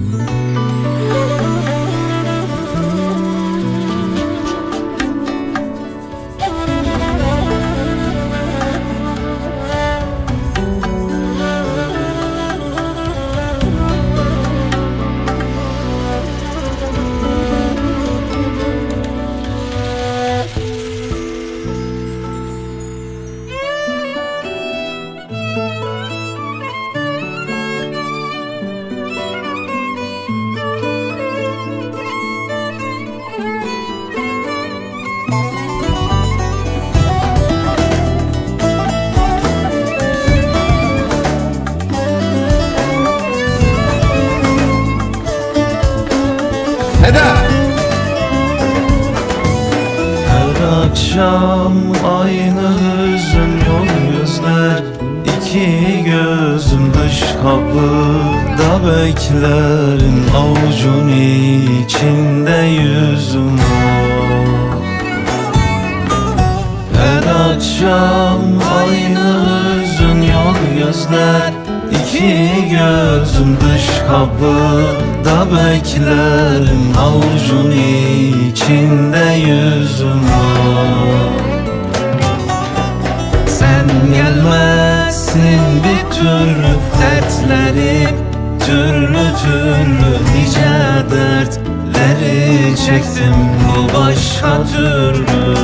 Mm-hmm. Akşam aynı hüzün yol gözler. İki gözüm dış kapıda beklerin Avucun içinde yüzüm var. Her akşam aynı hüzün yol gözler. İki gözüm dış kapıda beklerim Avucun içinde yüzüm türlü dertlerim Türlü türlü nice dertleri çektim bu başka türlü.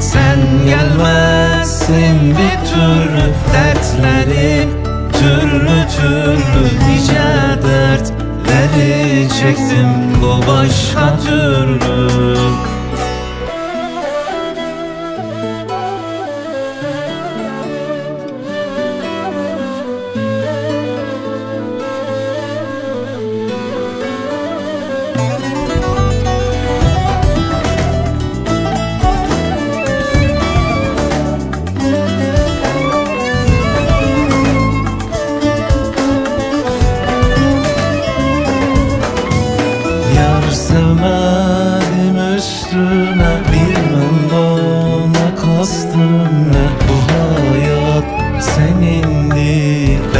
Sen gelmezsin bir türlü dertlerim Türlü türlü nice dertleri çektim bu başka türlü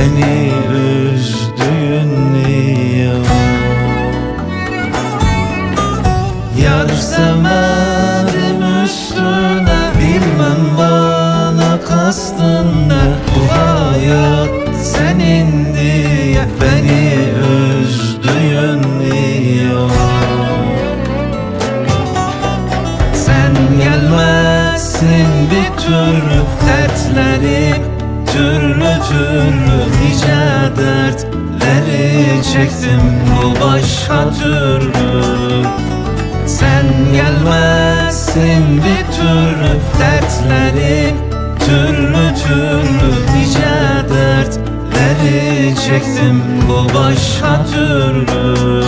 Beni üzdüğün niye Yar sevmedim üstüne Bilmem bana kastın ne. Bu hayat senin diye Beni üzdüğün niye Sen gelmezsin bir türlü dertlerim Türlü türlü nice dertleri çektim bu başka türlü. Sen gelmezsin bir türlü dertlerim Türlü türlü nice dertleri çektim bu başka türlü.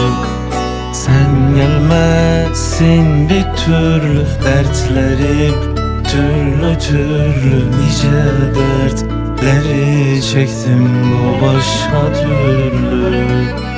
Sen gelmezsin bir türlü dertlerim Türlü türlü nice dertleri çektim bu başka türlü